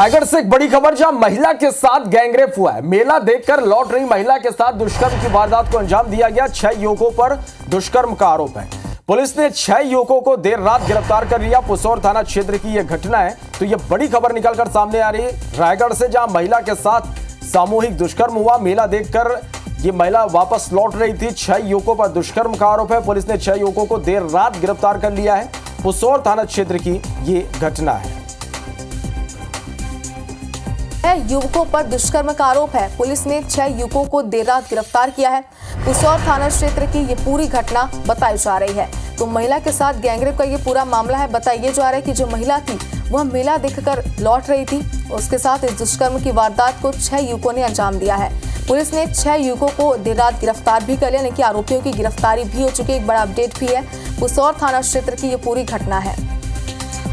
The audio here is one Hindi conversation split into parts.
रायगढ़ से एक बड़ी खबर, जहाँ महिला के साथ गैंगरेप हुआ है। मेला देखकर लौट रही महिला के साथ दुष्कर्म की वारदात को अंजाम दिया गया। छह युवकों पर दुष्कर्म का आरोप है। पुलिस ने छह युवकों को देर रात गिरफ़्तार कर लिया। पुसौर थाना क्षेत्र की यह घटना है। तो यह बड़ी खबर निकलकर सामने आ रही है। रायगढ़ से जहाँ महिला के साथ सामूहिक दुष्कर्म हुआ, मेला देखकर ये महिला वापस लौट रही थी। छह युवकों पर दुष्कर्म का आरोप है। पुलिस ने छह युवकों को देर रात गिरफ़्तार कर लिया है। पुसौर थाना क्षेत्र की ये घटना है। छह युवकों पर दुष्कर्म का आरोप है। पुलिस ने छह युवकों को देर रात गिरफ़्तार किया है। पुसौर थाना क्षेत्र की ये पूरी घटना बताई जा रही है। तो महिला के साथ गैंगरेप का ये पूरा मामला है। बताइए जा रहा है कि जो महिला थी, वह मेला देखकर लौट रही थी। उसके साथ इस दुष्कर्म की वारदात को छह युवकों ने अंजाम दिया है। पुलिस ने छह युवकों को देर रात गिरफ़्तार भी कर लिया कि आरोपियों की गिरफ्तारी भी हो चुकी है। एक बड़ा अपडेट भी है। पुसौर थाना क्षेत्र की ये पूरी घटना है।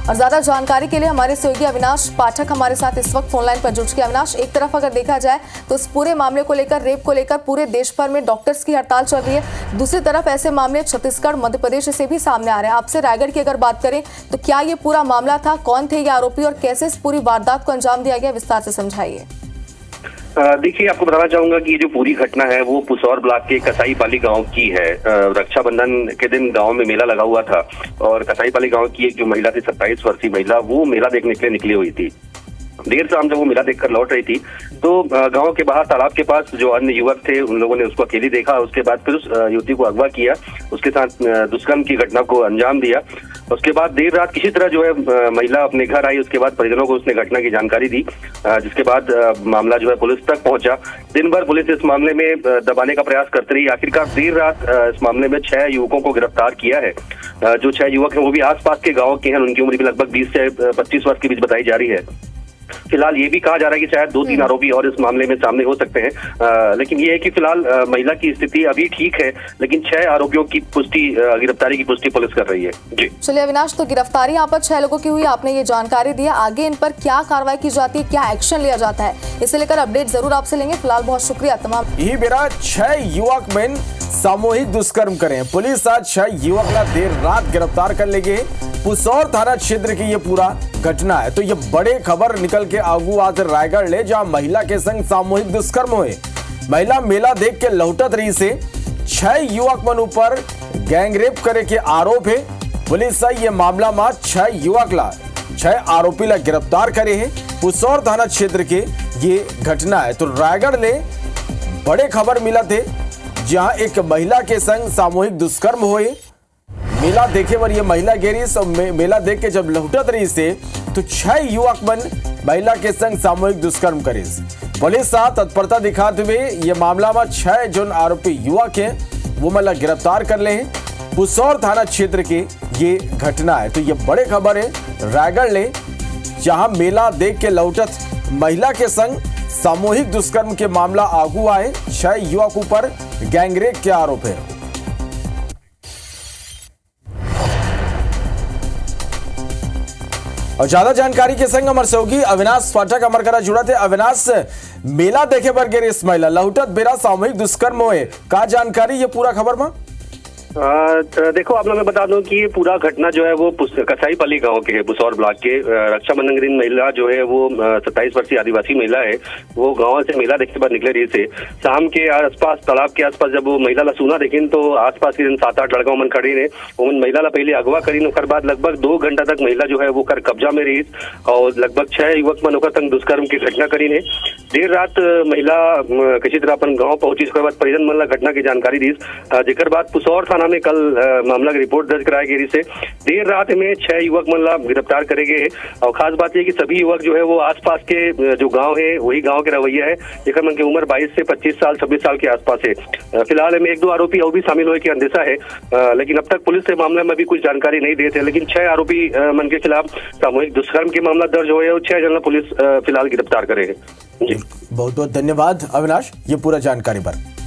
और ज़्यादा जानकारी के लिए हमारे सहयोगी अविनाश पाठक हमारे साथ इस वक्त फोनलाइन पर जुड़ चुके अविनाश, एक तरफ़ अगर देखा जाए तो इस पूरे मामले को लेकर, रेप को लेकर पूरे देश भर में डॉक्टर्स की हड़ताल चल रही है। दूसरी तरफ़ ऐसे मामले छत्तीसगढ़ मध्य प्रदेश से भी सामने आ रहे हैं। आपसे रायगढ़ की अगर बात करें तो क्या ये पूरा मामला था, कौन थे ये आरोपी और कैसे इस पूरी वारदात को अंजाम दिया गया, विस्तार से समझाइए। देखिए, आपको बताना चाहूँगा कि ये जो पूरी घटना है, वो पुसौर ब्लॉक के कसाई पाली गाँव की है। रक्षाबंधन के दिन गाँव में मेला लगा हुआ था और कसाई पाली गाँव की एक जो महिला थी, सत्ताईस वर्षीय महिला, वो मेला देखने के लिए निकली हुई थी। देर शाम जब वो मेला देखकर लौट रही थी तो गाँव के बाहर, तालाब के पास जो अन्य युवक थे, उन लोगों ने उसको अकेली देखा उसके बाद फिर उस युवती को अगवा किया। उसके साथ दुष्कर्म की घटना को अंजाम दिया। उसके बाद देर रात किसी तरह जो है महिला अपने घर आई, उसके बाद परिजनों को उसने घटना की जानकारी दी जिसके बाद मामला जो है पुलिस तक पहुँचा। दिन भर पुलिस इस मामले में दबाने का प्रयास करती रही। आखिरकार देर रात इस मामले में छह युवकों को गिरफ़्तार किया है। जो छह युवक है, वो भी आसपास के गाँव के हैं उनकी उम्र भी लगभग बीस से पच्चीस वर्ष के बीच बताई जा रही है। फ़िलहाल ये भी कहा जा रहा है कि शायद दो तीन आरोपी और इस मामले में सामने हो सकते हैं। आ, लेकिन ये है कि फ़िलहाल महिला की स्थिति अभी ठीक है लेकिन छह आरोपियों की पुष्टि गिरफ्तारी की पुष्टि पुलिस कर रही है। जी। चलिए अविनाश तो गिरफ्तारी यहाँ पर छह लोगों की हुई आपने ये जानकारी दी आगे इन पर क्या कार्रवाई की जाती है क्या एक्शन लिया जाता है इसे लेकर अपडेट ज़रूर आपसे लेंगे। फ़िलहाल बहुत शुक्रिया तमाम। यही मेरा छह युवक में सामूहिक दुष्कर्म करें पुलिस आज छह युवक देर रात गिरफ़्तार कर लेगी। पुसौर थाना क्षेत्र की ये पूरा घटना है। तो ये बड़े खबर निकल के आगू आज रायगढ़ ले, जहाँ महिला के संग सामूहिक दुष्कर्म हुए। महिला मेला देख के लौटत रही से छह युवक मन ऊपर गैंगरेप करे के आरोप है। पुलिस ये मामला में छह युवक ला, छह आरोपी ला गिरफ़्तार करे है। पुसौर थाना क्षेत्र के ये घटना है। तो रायगढ़ ले बड़े खबर मिला थे जहाँ एक महिला के संग सामूहिक दुष्कर्म हुए। मेला देखे पर ये महिला गेरी सब मेला देख के जब लौटत रही से तो छह युवक बन महिला के संग सामूहिक दुष्कर्म करे पुलिस साथ तत्परता दिखाते हुए ये मामला में छह जो आरोपी युवक है, वो मतलब गिरफ़्तार कर ले पुसौर थाना क्षेत्र के ये घटना है। तो ये बड़े खबर है, रायगढ़ ले, जहाँ मेला देख के लौटत महिला के संग सामूहिक दुष्कर्म के मामला आगू आए, छह युवकों पर गैंगरेप के आरोप है। और ज़्यादा जानकारी के संग हमारे सहयोगी अविनाश पाठक अमर करा जुड़ा थे। अविनाश, मेला देखे पर गिर इस महिला। लहुटत, बेरा, सामूहिक दुष्कर्म हुए। का जानकारी ये पूरा खबर में? तो देखो, आप लोग मैं बता दूँ कि ये पूरा घटना जो है वो कसाई पली गाँव के है बुसौर ब्लॉक के। रक्षाबंधन के दिन महिला जो है वो सत्ताईस वर्षीय आदिवासी महिला है, वो गाँव से मेला देखने बाद निकले रही थे शाम के आसपास, तालाब के आसपास जब वो महिला ला सुना देखें तो आसपास के दिन सात आठ लड़का मन खड़ी ने उन महिला ला पहले अगवा करी, उसके बाद लगभग दो घंटा तक महिला जो है वो कर कब्जा में रही, और लगभग छह युवक मन होकर तक दुष्कर्म की घटना करी ने देर रात, महिला किसी तरह अपन गाँव पहुँची, उसके बाद परिजन मन घटना की जानकारी दी। जेकर बाद पुसौर थाना में कल मामला की रिपोर्ट दर्ज कराया गई से देर रात में छह युवक मतलब गिरफ़्तार करे गए और खास बात यह कि सभी युवक जो है वो आसपास के जो गाँव है, वही गाँव के रवैया है। जेकर उनकी उम्र 22 से 25 साल 26 साल के आसपास है। फ़िलहाल में एक दो आरोपी और भी शामिल हुए की अंदेशा है। लेकिन अब तक पुलिस से मामले में भी कुछ जानकारी नहीं दे थे लेकिन छह आरोपी मन के खिलाफ सामूहिक दुष्कर्म के मामला दर्ज हुए और छह जन पुलिस फ़िलहाल गिरफ़्तार करे बहुत बहुत धन्यवाद अविनाश, ये पूरा जानकारी पर।